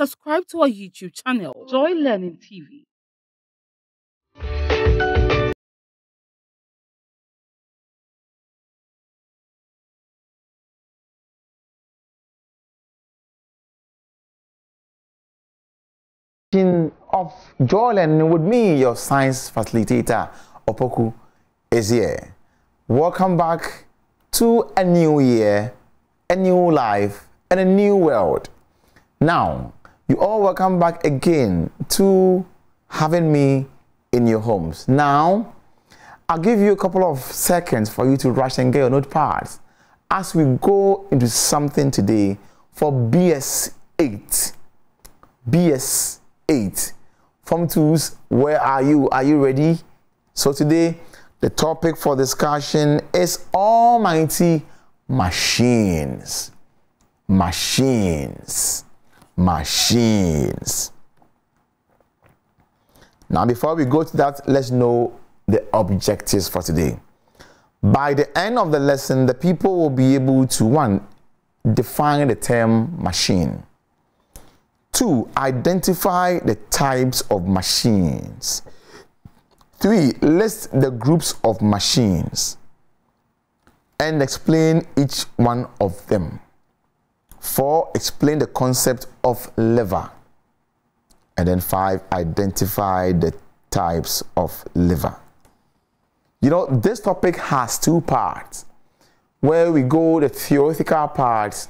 subscribe to our YouTube channel, Joy Learning TV. of Joy Learning with me, your science facilitator, Opoku, is here. Welcome back to a new year, a new life, and a new world. Now, you all welcome back again to having me in your homes. Now, I'll give you a couple of seconds for you to rush and get your notepads as we go into something today for BS 8. BS 8. Form 2s, where are you? Are you ready? So today, the topic for discussion is almighty machines. Machines. Machines. Now, before we go to that, let's know the objectives for today. By the end of the lesson, the people will be able to one, define the term machine. Two, identify the types of machines. Three, list the groups of machines and explain each one of them. Four, explain the concept of lever. And then five, identify the types of lever. You know, this topic has two parts where we go the theoretical part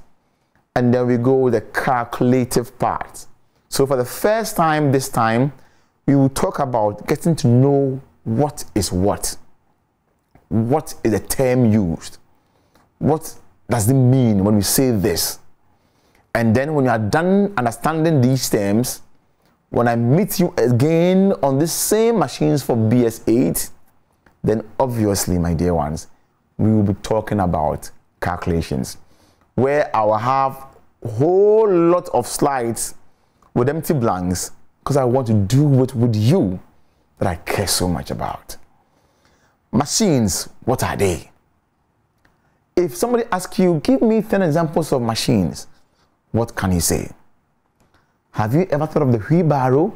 and then we go the calculative part. So for the first time this time, we will talk about getting to know what is what. What is the term used? What does it mean when we say this? And then when you are done understanding these terms, when I meet you again on the same machines for BS8, then obviously, my dear ones, we will be talking about calculations where I will have a whole lot of slides with empty blanks because I want to do it with you that I care so much about. Machines, what are they? If somebody asks you, give me 10 examples of machines, what can you say? Have you ever thought of the wheelbarrow?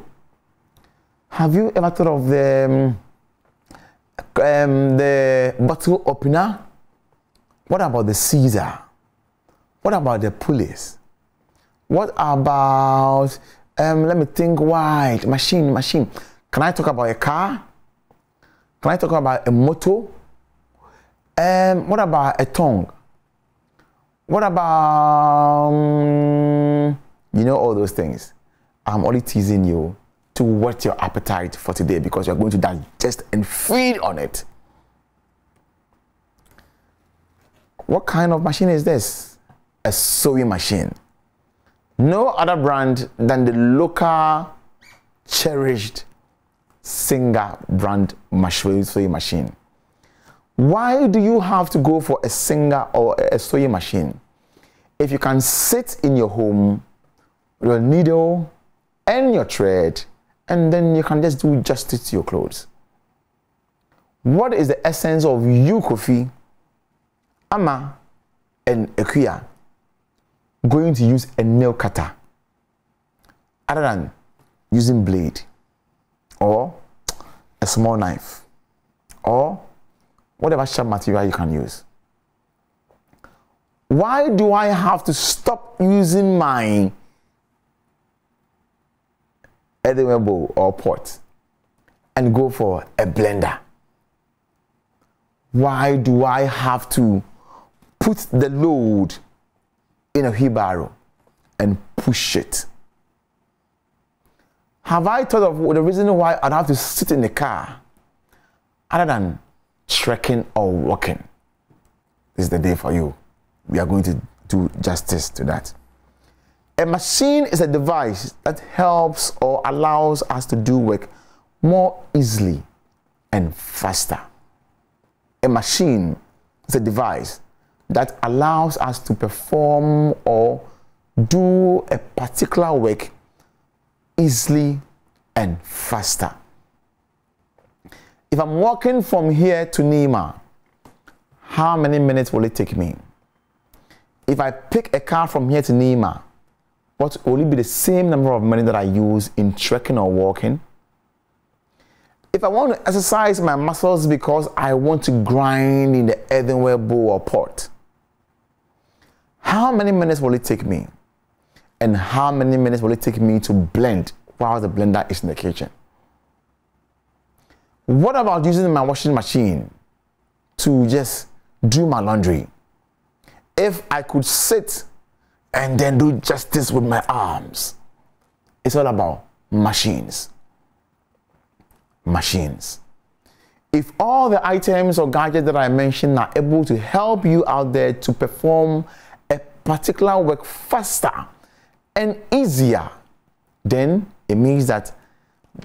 Have you ever thought of the, um, um, the bottle opener? What about the Caesar? What about the pulleys? What about, um, let me think wide, machine, machine. Can I talk about a car? Can I talk about a motor? Um, what about a tongue? What about, um, you know, all those things? I'm only teasing you to whet your appetite for today because you're going to digest and feed on it. What kind of machine is this? A sewing machine. No other brand than the local, cherished Singer brand sewing machine. Why do you have to go for a Singer or a sewing machine? If you can sit in your home your needle and your thread, and then you can just do justice to your clothes. What is the essence of you, Kofi, Ama, and Ekuya going to use a nail cutter other than using blade or a small knife or whatever sharp material you can use? Why do I have to stop using my earthenware bowl or pot and go for a blender? Why do I have to put the load in a wheelbarrow and push it? Have I thought of the reason why I'd have to sit in the car other than trekking or walking? This is the day for you. We are going to do justice to that. A machine is a device that helps or allows us to do work more easily and faster. A machine is a device that allows us to perform or do a particular work easily and faster. If I'm walking from here to Nima, how many minutes will it take me? If I pick a car from here to Nima, what will it be the same number of minutes that I use in trekking or walking? If I want to exercise my muscles because I want to grind in the earthenware bowl or pot, how many minutes will it take me? And how many minutes will it take me to blend while the blender is in the kitchen? What about using my washing machine to just do my laundry? If I could sit and then do justice with my arms, it's all about machines. Machines. If all the items or gadgets that I mentioned are able to help you out there to perform a particular work faster and easier, then it means that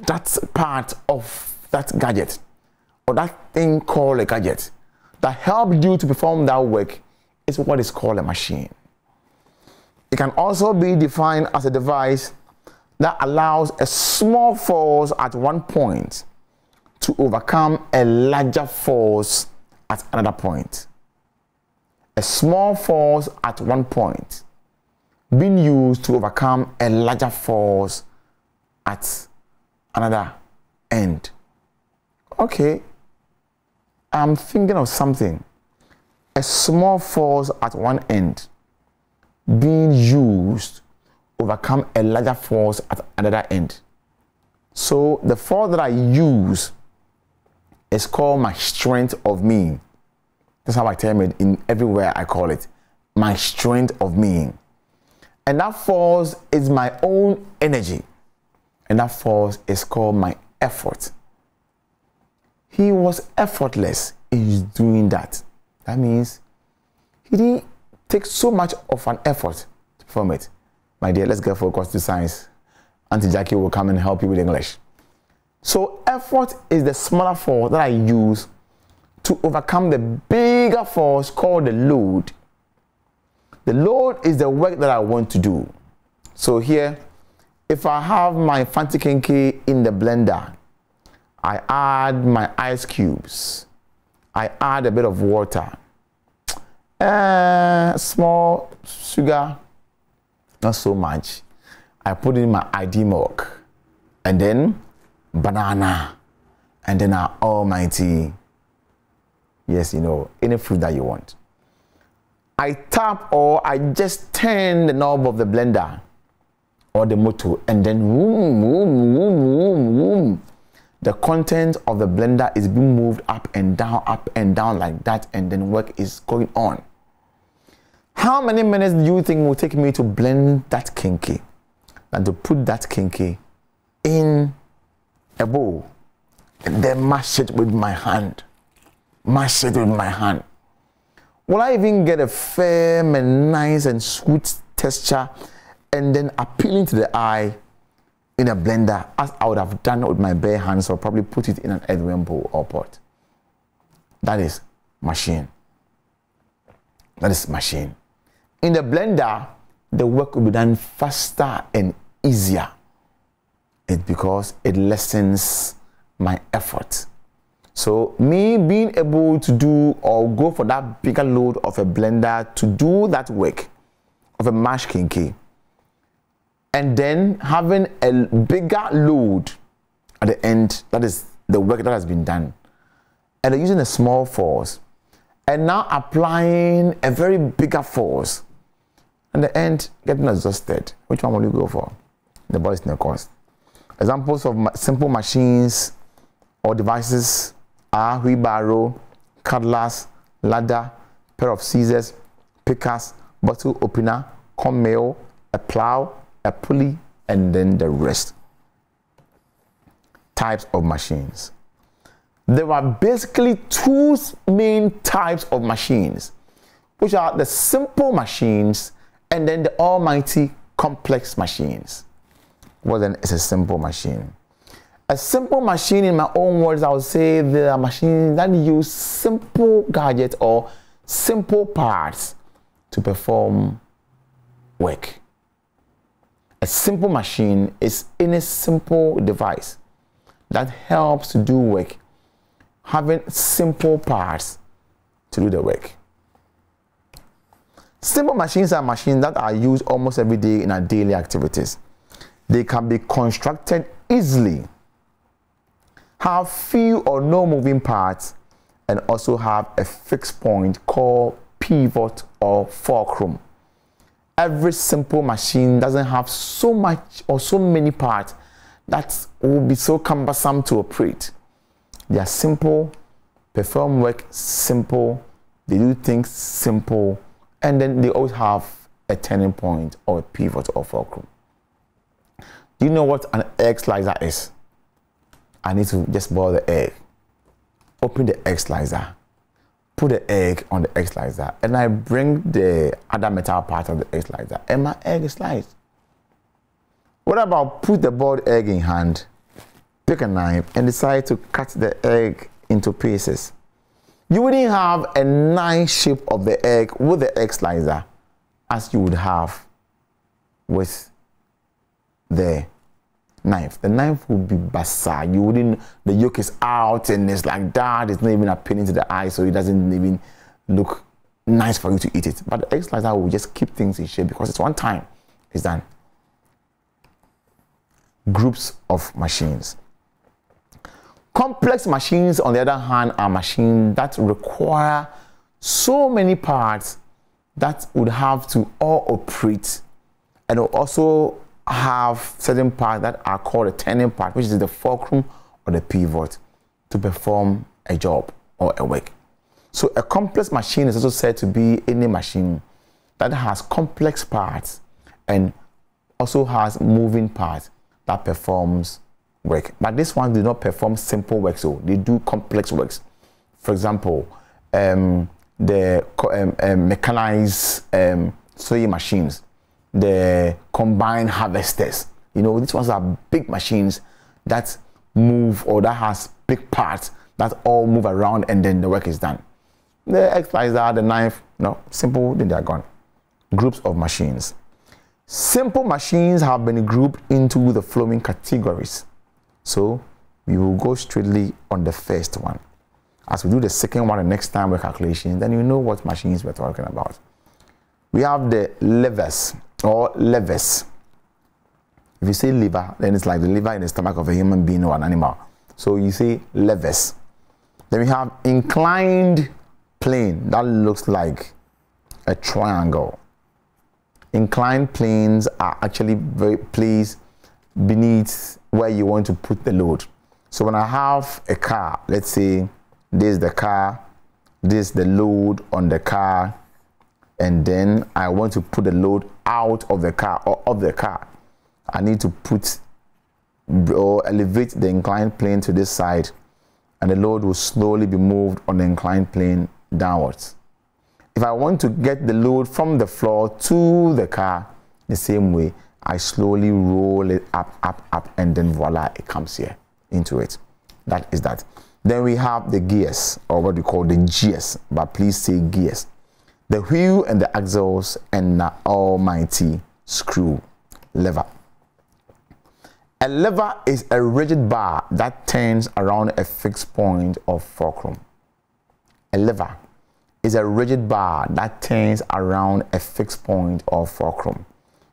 that's part of that gadget or that thing called a gadget that helped you to perform that work is what is called a machine. It can also be defined as a device that allows a small force at one point to overcome a larger force at another point. A small force at one point being used to overcome a larger force at another end okay, I'm thinking of something. A small force at one end being used overcome a larger force at another end. So the force that I use is called my strength of me. That's how I term it in everywhere I call it. My strength of me. And that force is my own energy. And that force is called my effort he was effortless in doing that. That means he didn't take so much of an effort to perform it. My dear, let's get focused to science. Auntie Jackie will come and help you with English. So, effort is the smaller force that I use to overcome the bigger force called the load. The load is the work that I want to do. So, here, if I have my Fanti Kenkey in the blender, I add my ice cubes. I add a bit of water. Uh, small sugar, not so much. I put in my ID milk. And then banana. And then our almighty, yes, you know, any fruit that you want. I tap or I just turn the knob of the blender or the motor and then boom, boom, boom, boom, boom the content of the blender is being moved up and down, up and down like that, and then work is going on. How many minutes do you think will take me to blend that kenkey and to put that kenkey in a bowl and then mash it with my hand? Mash it with my hand. Will I even get a firm and nice and sweet texture and then appealing to the eye in a blender as I would have done with my bare hands or probably put it in an earthenware bowl or pot. That is machine. That is machine. In the blender, the work will be done faster and easier. It's because it lessens my effort. So me being able to do or go for that bigger load of a blender to do that work of a mash kenkey and then having a bigger load at the end that is the work that has been done. And using a small force. And now applying a very bigger force. And the end getting exhausted. Which one will you go for? The body's the cost examples of simple machines or devices are wheelbarrow cutlass ladder pair of scissors pickaxe bottle opener corn mill a plow a pulley, and then the rest. Types of machines. There are basically two main types of machines, which are the simple machines and then the almighty complex machines. Well, then it's a simple machine. A simple machine, in my own words, I would say they are machines that use simple gadgets or simple parts to perform work. A simple machine is any simple device that helps to do work, having simple parts to do the work. Simple machines are machines that are used almost every day in our daily activities. They can be constructed easily, have few or no moving parts, and also have a fixed point called pivot or fulcrum. Every simple machine doesn't have so much or so many parts that will be so cumbersome to operate. They are simple, perform work simple, they do things simple, and then they always have a turning point or a pivot or fulcrum. Do you know what an egg slicer is? I need to just boil the egg. Open the egg slicer, put the egg on the egg slicer, and I bring the other metal part of the egg slicer, and my egg is sliced. What about put the boiled egg in hand, pick a knife, and decide to cut the egg into pieces? You wouldn't have a nice shape of the egg with the egg slicer as you would have with the knife. The knife would be bizarre. You wouldn't, the yolk is out and it's like that. It's not even appealing to the eye, so it doesn't even look nice for you to eat it. But the egg slicer will just keep things in shape because it's one time, it's done groups of machines. Complex machines, on the other hand, are machines that require so many parts that would have to all operate and also have certain parts that are called a turning part, which is the fulcrum or the pivot to perform a job or a work. So a complex machine is also said to be any machine that has complex parts and also has moving parts that performs work. But this one do not perform simple work, so they do complex works. For example, um, the um, um, mechanized um, sewing machines, the combine harvesters. You know, these ones are big machines that move or that has big parts that all move around and then the work is done. The egg slicer, the knife, no, simple, then they're gone. Groups of machines. Simple machines have been grouped into the following categories. So we will go straightly on the first one. As we do the second one the next time with calculation, then you know what machines we're talking about. We have the levers or levers. If you say liver, then it's like the liver in the stomach of a human being or an animal. So you say levers. Then we have inclined plane that looks like a triangle inclined planes are actually very placed beneath where you want to put the load. So when I have a car, let's say this is the car, this is the load on the car, and then I want to put the load out of the car or of the car. I need to put or elevate the inclined plane to this side, and the load will slowly be moved on the inclined plane downwards if I want to get the load from the floor to the car the same way, I slowly roll it up, up, up, and then voila, it comes here into it. That is that. Then we have the gears, or what we call the gears, but please say gears. The wheel and the axles and the almighty screw lever. A lever is a rigid bar that turns around a fixed point of fulcrum. A lever is a rigid bar that turns around a fixed point of fulcrum.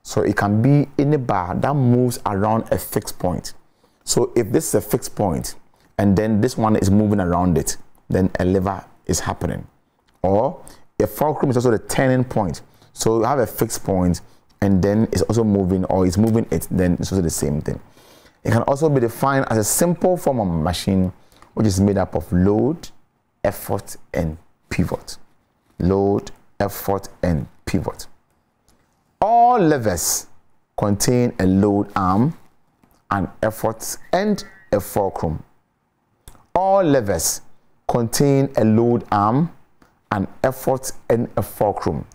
So it can be any bar that moves around a fixed point. So if this is a fixed point and then this one is moving around it, then a lever is happening. Or a fulcrum is also the turning point. So you have a fixed point and then it's also moving or it's moving it, then it's also the same thing. It can also be defined as a simple form of machine which is made up of load, effort, and pivot. Load, effort, and pivot. All levers contain a load arm, an effort, and a fulcrum. All levers contain a load arm, an effort, and a fulcrum.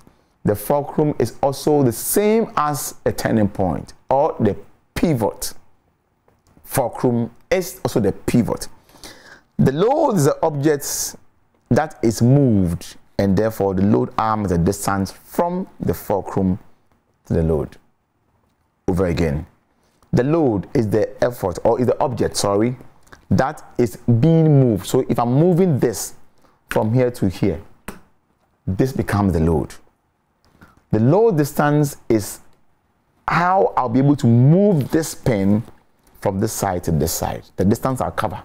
The fulcrum is also the same as a turning point or the pivot. Fulcrum is also the pivot. The load is the object that is moved and therefore the load arm is the distance from the fulcrum to the load. Over again. The load is the effort or is the object, sorry, that is being moved. So if I'm moving this from here to here, this becomes the load. The load distance is how I'll be able to move this pin from this side to this side. The distance I'll cover,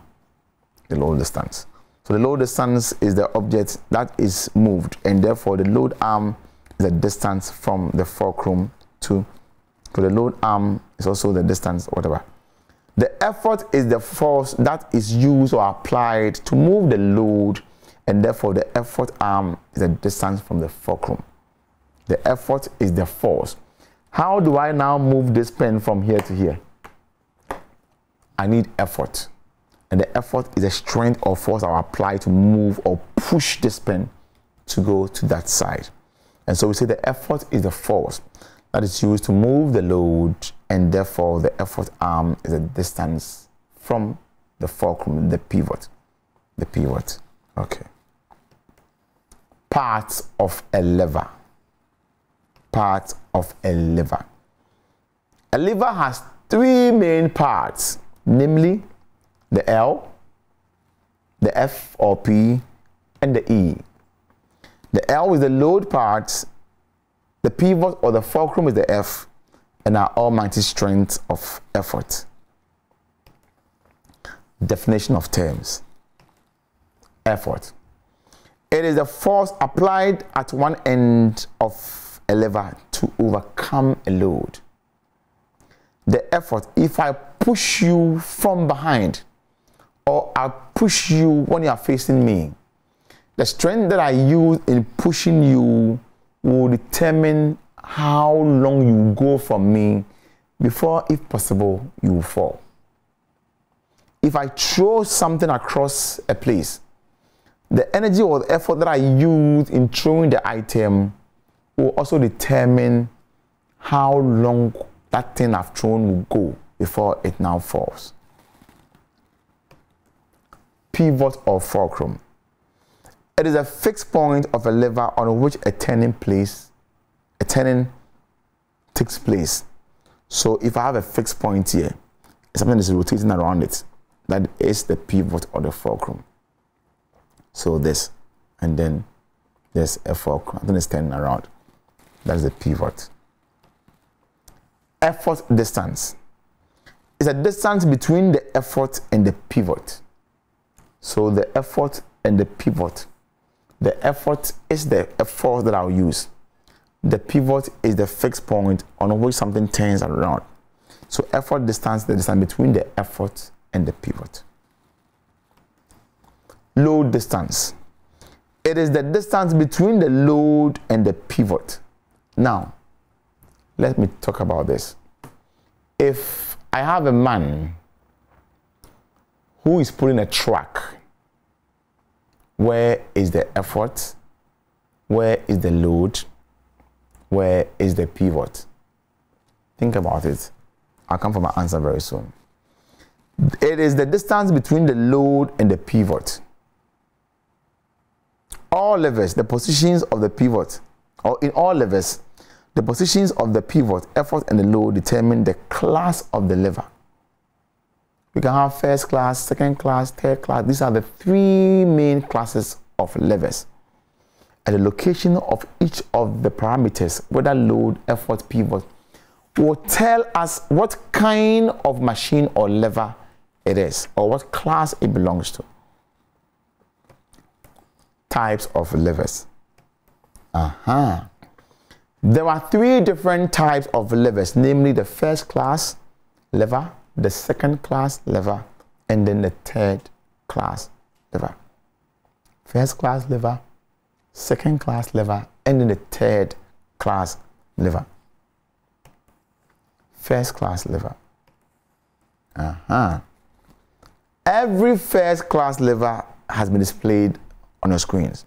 the load distance. So the load distance is the object that is moved, and therefore the load arm is the distance from the fulcrum to, to the load arm is also the distance, whatever. The effort is the force that is used or applied to move the load, and therefore the effort arm is a distance from the fulcrum. The effort is the force. How do I now move this pen from here to here? I need effort. And the effort is a strength or force I apply to move or push this pen to go to that side. And so we say the effort is the force that is used to move the load, and therefore the effort arm is a distance from the fulcrum, the pivot. The pivot. Okay. Parts of a lever. Parts of a lever. A lever has three main parts, namely the L, the F or P, and the E. The L is the load part, the pivot or the fulcrum is the F, and our almighty strength of effort. Definition of terms effort. It is the force applied at one end of a lever to overcome a load. The effort, if I push you from behind, or I push you when you are facing me, the strength that I use in pushing you will determine how long you go from me before, if possible, you fall. If I throw something across a place, the energy or the effort that I use in throwing the item will also determine how long that thing I've thrown will go before it now falls pivot or fulcrum. It is a fixed point of a lever on which a turning place, a turning takes place. So if I have a fixed point here, something is rotating around it, that is the pivot or the fulcrum. So this, and then there's a I think it's turning around. That is the pivot. Effort distance is a distance between the effort and the pivot. So the effort and the pivot. The effort is the effort that I'll use. The pivot is the fixed point on which something turns around. So effort distance, the distance between the effort and the pivot. Load distance. It is the distance between the load and the pivot. Now, let me talk about this. If I have a man who is pulling a truck. Where is the effort? Where is the load? Where is the pivot? Think about it. I'll come for my answer very soon. It is the distance between the load and the pivot. All levers, the positions of the pivot, or in all levers, the positions of the pivot, effort, and the load determine the class of the lever. We can have first class, second class, third class. These are the three main classes of levers. And the location of each of the parameters, whether load, effort, pivot, will tell us what kind of machine or lever it is or what class it belongs to. Types of levers. Uh-huh. There are three different types of levers, namely the first class lever, the second class lever, and then the third class lever. First class lever, second class lever, and then the third class lever. First class lever. Uh-huh. Every first class lever has been displayed on your screens.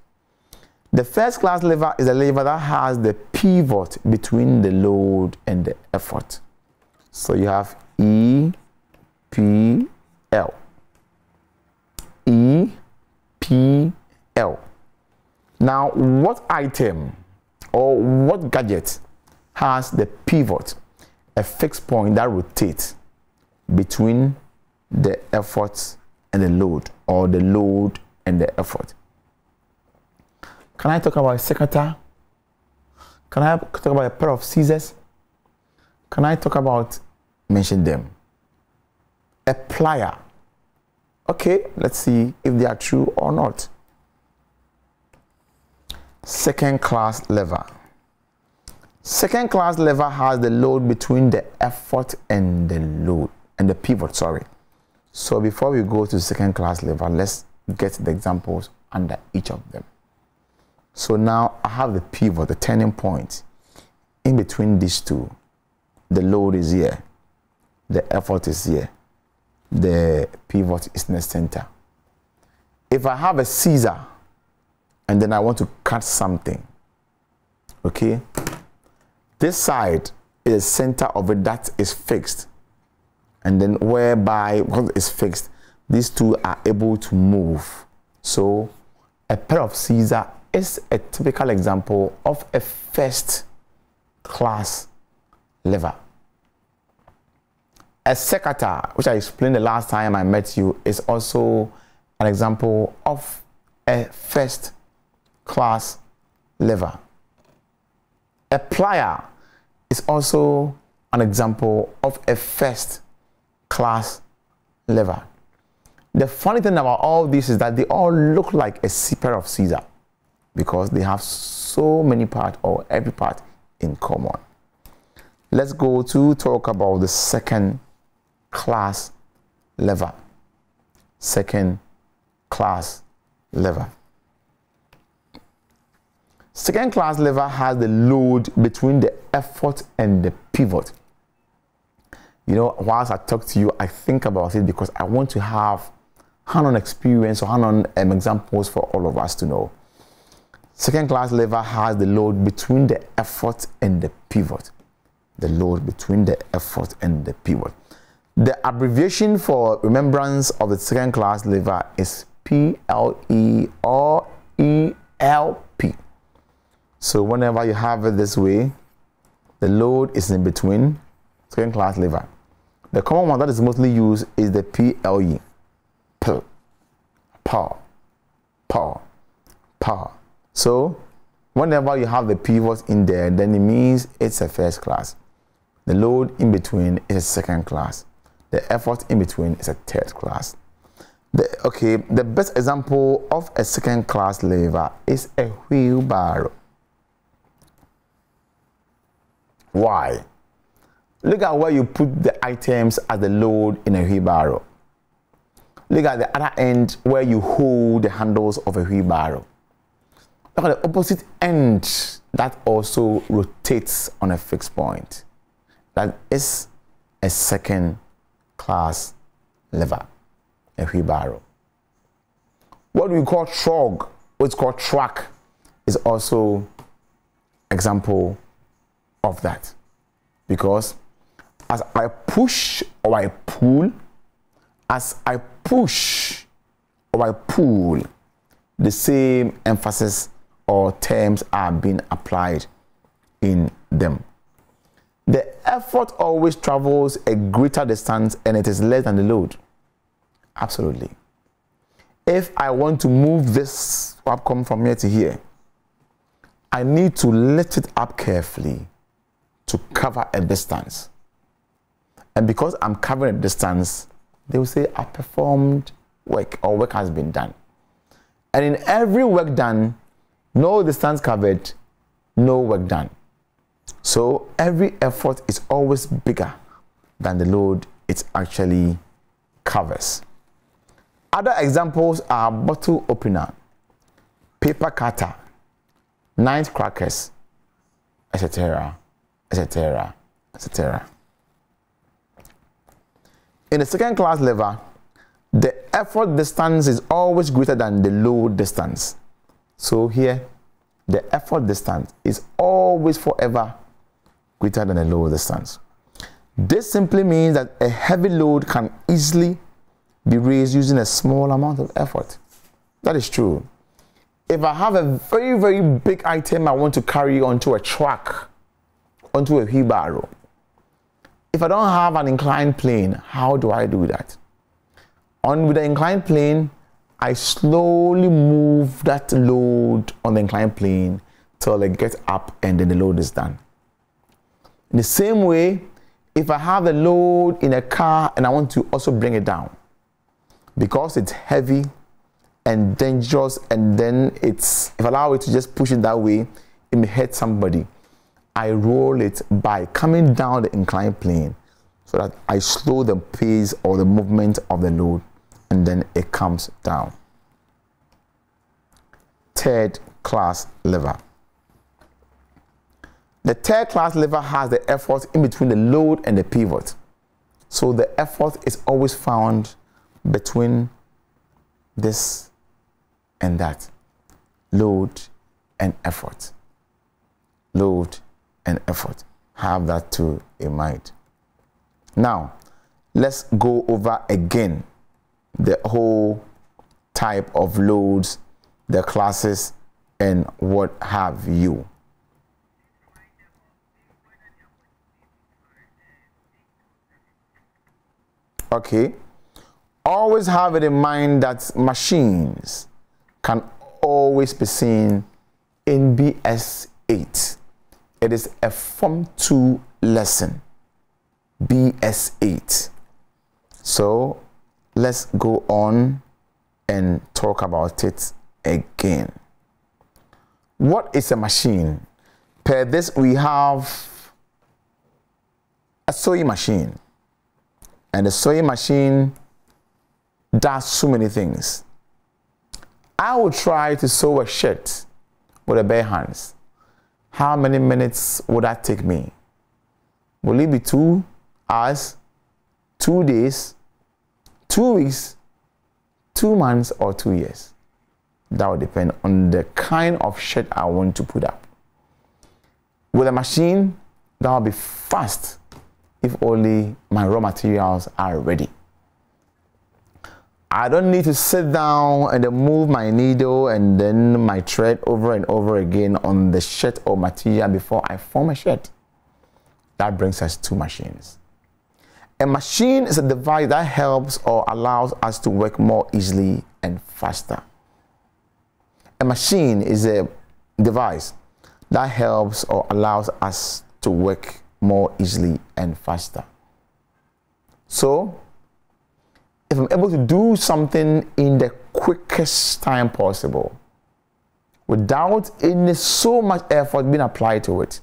The first class lever is a lever that has the pivot between the load and the effort. So you have E, P, L. E, P, L. Now, what item or what gadget has the pivot, a fixed point that rotates between the effort and the load, or the load and the effort? Can I talk about a secateurs? Can I talk about a pair of scissors? Can I talk about mention them? A plier. Okay, let's see if they are true or not. Second class lever. Second class lever has the load between the effort and the load and the pivot, sorry. So before we go to second class lever, let's get the examples under each of them. So now I have the pivot, the turning point. In between these two, the load is here, the effort is here, the pivot is in the center. If I have a scissor and then I want to cut something, okay, this side is the center of it that is fixed. And then whereby, because it's fixed, these two are able to move. So a pair of scissors is a typical example of a first class lever. A secateurs, which I explained the last time I met you, is also an example of a first class lever. A plier is also an example of a first class lever. The funny thing about all this is that they all look like a pair of scissors because they have so many parts or every part in common. Let's go to talk about the second class lever. Second class lever. Second class lever has the load between the effort and the pivot. You know, whilst I talk to you, I think about it because I want to have hand-on experience or hand-on um, examples for all of us to know. Second class lever has the load between the effort and the pivot. The load between the effort and the pivot. The abbreviation for remembrance of the second class lever is PLE or ELP. So whenever you have it this way, the load is in between second class lever. The common one that is mostly used is the PLE. So whenever you have the pivot in there, then it means it's a first class. The load in between is a second class. The effort in between is a third class. The, okay, the best example of a second class lever is a wheelbarrow. Why? Look at where you put the items as the load in a wheelbarrow. Look at the other end where you hold the handles of a wheelbarrow. Look at the opposite end that also rotates on a fixed point. That is a second class lever, a wheelbarrow. What we call trog, what's called track, is also example of that because as I push or I pull, as I push or I pull, the same emphasis or terms are being applied in them. The effort always travels a greater distance and it is less than the load. Absolutely. If I want to move this come from here to here, I need to lift it up carefully to cover a distance. And because I'm covering a distance, they will say, I performed work or work has been done. And in every work done, no distance covered, no work done. So every effort is always bigger than the load it actually covers. Other examples are bottle opener, paper cutter, night crackers, etc etc., etc. In the second class lever, the effort distance is always greater than the load distance. So here, the effort distance is always forever greater than the load distance. This simply means that a heavy load can easily be raised using a small amount of effort. That is true. If I have a very, very big item I want to carry onto a truck, onto a wheelbarrow. If I don't have an inclined plane, how do I do that? On with the inclined plane, I slowly move that load on the inclined plane till they get up and then the load is done. In the same way, if I have a load in a car and I want to also bring it down, because it's heavy and dangerous, and then it's if I allow it to just push it that way, it may hurt somebody. I roll it by coming down the inclined plane so that I slow the pace or the movement of the load and then it comes down. Third class lever. The third class lever has the effort in between the load and the pivot. So the effort is always found between this and that. Load and effort. Load and effort. Have that too in mind. Now, let's go over again the whole type of loads, the classes, and what have you. Okay. Always have it in mind that machines can always be seen in BS 8. It is a Form 2 lesson, BS 8. So let's go on and talk about it again. What is a machine? Per this, we have a sewing machine. And the sewing machine does so many things. I will try to sew a shirt with a bare hands. How many minutes would that take me? Will it be two hours, two days, two weeks, two months, or two years? That will depend on the kind of shirt I want to put up. With a machine, that will be fast if only my raw materials are ready. I don't need to sit down and then move my needle and then my thread over and over again on the shirt or material before I form a shirt. That brings us to machines. A machine is a device that helps or allows us to work more easily and faster. A machine is a device that helps or allows us to work more easily and faster. So, if I'm able to do something in the quickest time possible, without any so much effort being applied to it,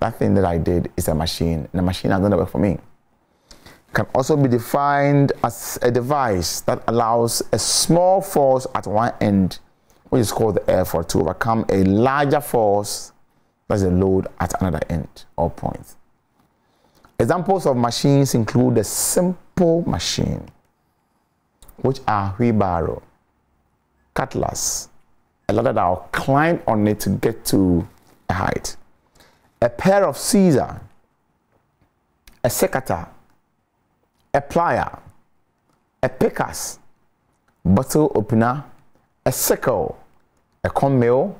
that thing that I did is a machine, and the machine is going to work for me. Can also be defined as a device that allows a small force at one end, which is called the effort, to overcome a larger force that's a load at another end or point. Examples of machines include the simple machine, which are wheelbarrow, cutlass, a ladder that I'll climb on it to get to a height, a pair of scissors, a secateur, a plier, a pickaxe, bottle opener, a sickle, a corn mill,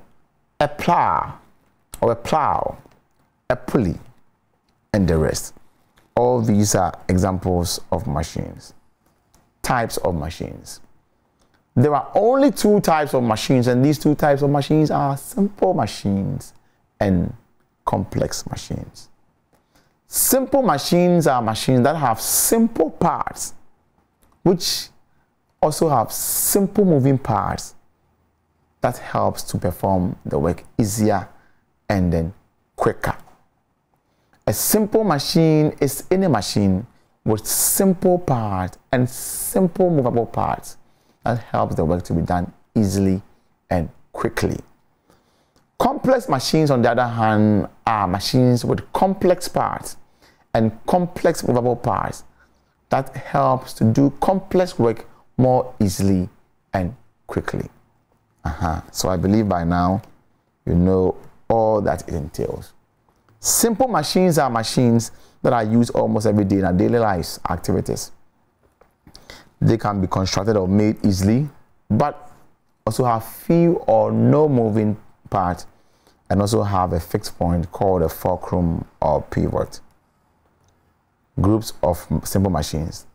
a plow, or a plow, a pulley, and the rest. All these are examples of machines, types of machines. There are only two types of machines, and these two types of machines are simple machines and complex machines. Simple machines are machines that have simple parts, which also have simple moving parts that helps to perform the work easier and then quicker. A simple machine is any machine with simple parts and simple movable parts that helps the work to be done easily and quickly. Complex machines, on the other hand, are machines with complex parts and complex movable parts that helps to do complex work more easily and quickly. Uh-huh. So I believe by now you know all that it entails. Simple machines are machines that are used almost every day in our daily lives activities. They can be constructed or made easily, but also have few or no moving parts and also have a fixed point called a fulcrum or pivot. Groups of simple machines.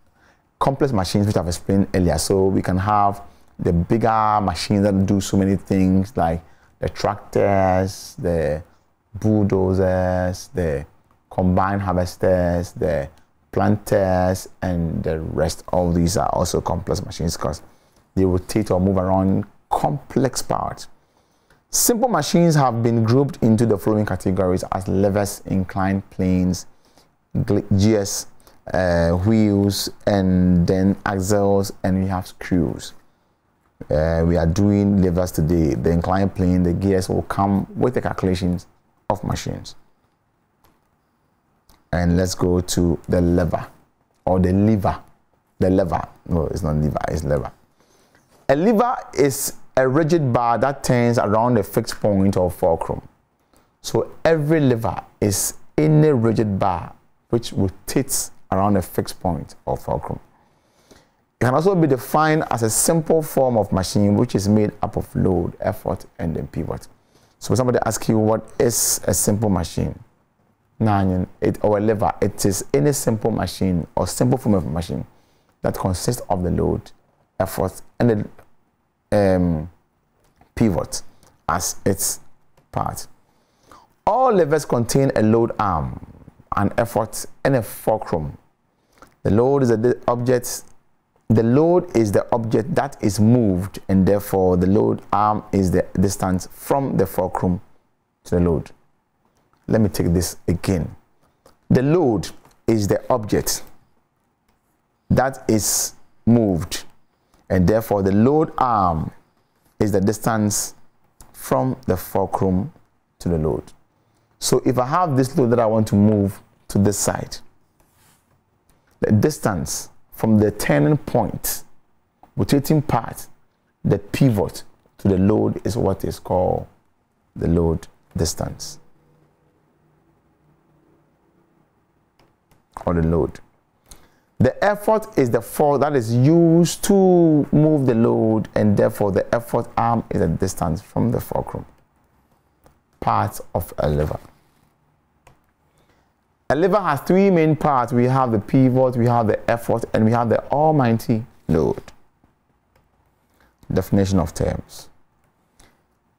Complex machines, which I've explained earlier. So we can have the bigger machines that do so many things like the tractors, the bulldozers, the combine harvesters, the planters, and the rest. All these are also complex machines because they rotate or move around complex parts. Simple machines have been grouped into the following categories as levers, inclined planes, gears, uh, wheels, and then axles, and we have screws. Uh, we are doing levers today. The inclined plane, the gears will come with the calculations of machines. And let's go to the lever or the lever. The lever. No, it's not lever, it's lever. A lever is a rigid bar that turns around a fixed point or fulcrum. So every lever is any rigid bar which rotates around a fixed point or fulcrum. It can also be defined as a simple form of machine which is made up of load, effort, and then pivot. So somebody asks you what is a simple machine, nine, it, or a lever, it is any simple machine or simple form of machine that consists of the load, effort, and the um, pivot as its part. All levers contain a load arm, an effort, and a fulcrum. The load is the object. The load is the object that is moved, and therefore the load arm is the distance from the fulcrum to the load. Let me take this again. The load is the object that is moved, and therefore the load arm is the distance from the fulcrum to the load. So if I have this load that I want to move to this side, the distance from the turning point, rotating part, the pivot to the load is what is called the load distance or the load. The effort is the force that is used to move the load, and therefore the effort arm is a distance from the fulcrum. Parts of a lever. A lever has three main parts. We have the pivot, we have the effort, and we have the almighty load. Definition of terms.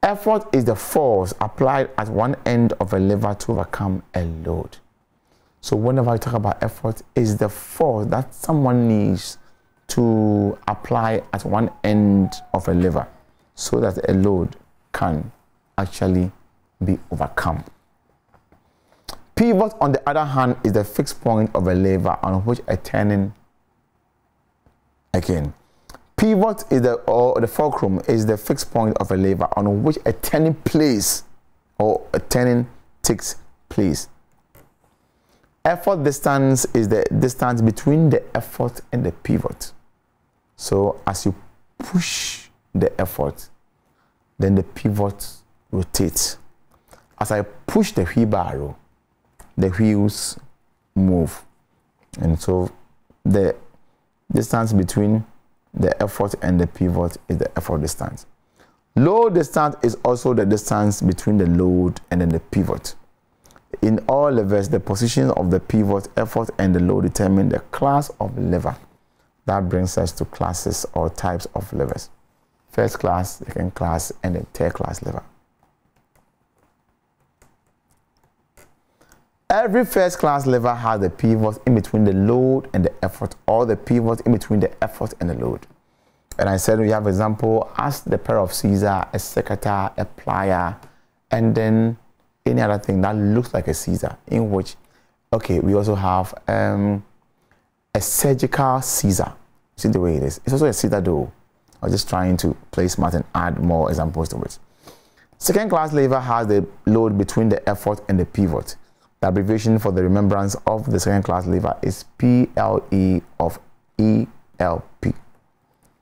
Effort is the force applied at one end of a lever to overcome a load. So whenever I talk about effort, is the force that someone needs to apply at one end of a lever so that a load can actually be overcome. Pivot, on the other hand, is the fixed point of a lever on which a turning again. Pivot is the or the fulcrum is the fixed point of a lever on which a turning place or a turning takes place. Effort distance is the distance between the effort and the pivot. So as you push the effort, then the pivot rotates. As I push the wheelbarrow, the wheels move. And so the distance between the effort and the pivot is the effort distance. Load distance is also the distance between the load and then the pivot. In all levers, the position of the pivot, effort, and the load determine the class of lever. That brings us to classes or types of levers. First class, second class, and then third class lever. Every first class lever has a pivot in between the load and the effort, or the pivot in between the effort and the load. And I said we have example as the pair of scissors, a secateurs, a plier, and then any other thing that looks like a scissor, in which okay we also have um, a surgical scissor. see the way it is? It's also a scissor though. I was just trying to play smart and add more examples to it. Second class lever has the load between the effort and the pivot. The abbreviation for the remembrance of the second class lever is ple of elp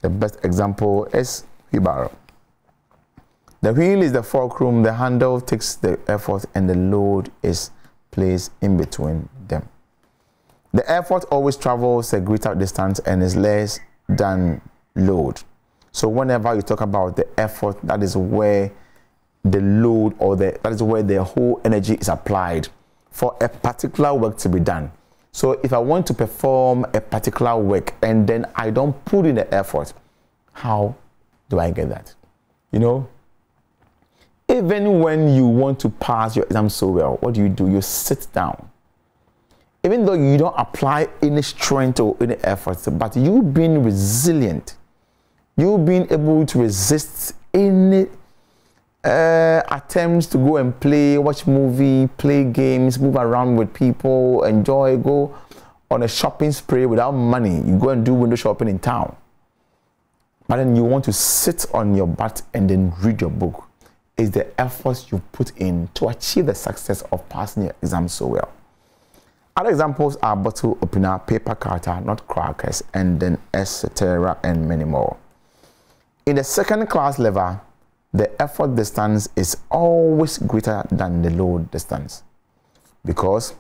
the best example is wheelbarrow the wheel is the fulcrum, the handle takes the effort, and the load is placed in between them. The effort always travels a greater distance and is less than load. So whenever you talk about the effort, that is where the load or the that is where the whole energy is applied for a particular work to be done. So if I want to perform a particular work and then I don't put in the effort, how do I get that? You know, Even when you want to pass your exam so well, what do you do? You sit down. Even though you don't apply any strength or any effort, but you being resilient, you being able to resist any uh, attempts to go and play, watch movie, play games, move around with people, enjoy, go on a shopping spree without money. You go and do window shopping in town. But then you want to sit on your butt and then read your book. Is the efforts you put in to achieve the success of passing your exam so well. Other examples are bottle opener, paper cutter, nut crackers, and then etc. and many more. In the second class lever, the effort distance is always greater than the load distance because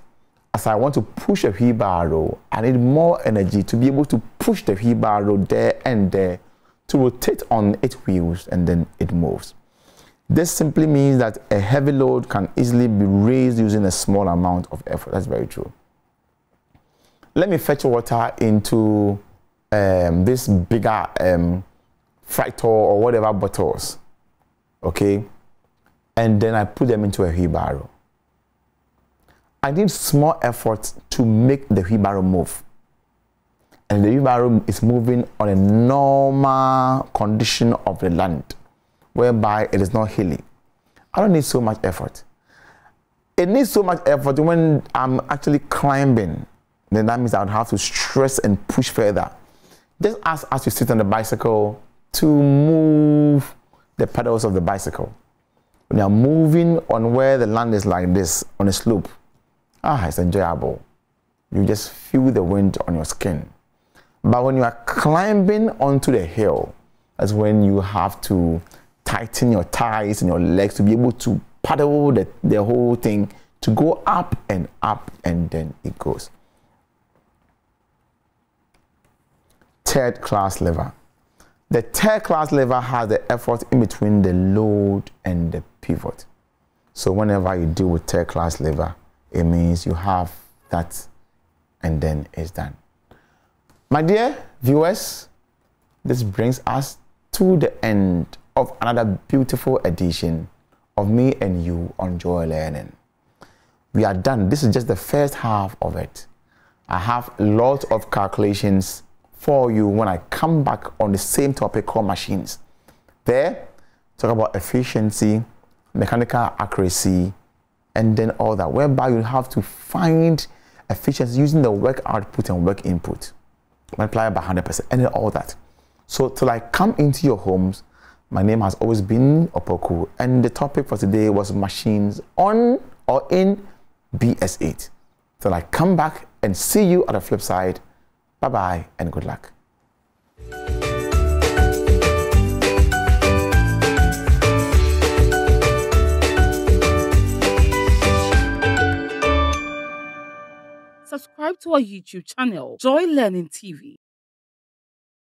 as I want to push a wheelbarrow, I need more energy to be able to push the wheelbarrow there and there to rotate on its wheels and then it moves. This simply means that a heavy load can easily be raised using a small amount of effort. That's very true. Let me fetch water into um, this bigger um, Fractor or whatever bottles okay? And then I put them into a wheelbarrow. I need small effort to make the wheelbarrow move. And the wheelbarrow is moving on a normal condition of the land, whereby it is not hilly. I don't need so much effort. It needs so much effort when I'm actually climbing. Then that means I would have to stress and push further. Just as, as you sit on the bicycle to move the pedals of the bicycle. When you're moving on where the land is like this, on a slope, ah, it's enjoyable. You just feel the wind on your skin. But when you are climbing onto the hill, that's when you have to tighten your thighs and your legs to be able to paddle the, the whole thing to go up and up and then it goes. Third class lever. The third class lever has the effort in between the load and the pivot. So whenever you deal with third class lever, it means you have that and then it's done. My dear viewers, this brings us to the end of another beautiful edition of me and you on Joy Learning. We are done. This is just the first half of it. I have a lot of calculations for you when I come back on the same topic called machines. There, talk about efficiency, mechanical accuracy, and then all that, whereby you have to find efficiency using the work output and work input, multiply by 100%, and all that. So, till I come into your homes, my name has always been Opoku, and the topic for today was machines on or in BS8. Till I come back and see you on the flip side. Bye bye and good luck. Subscribe to our YouTube channel, Joy Learning TV.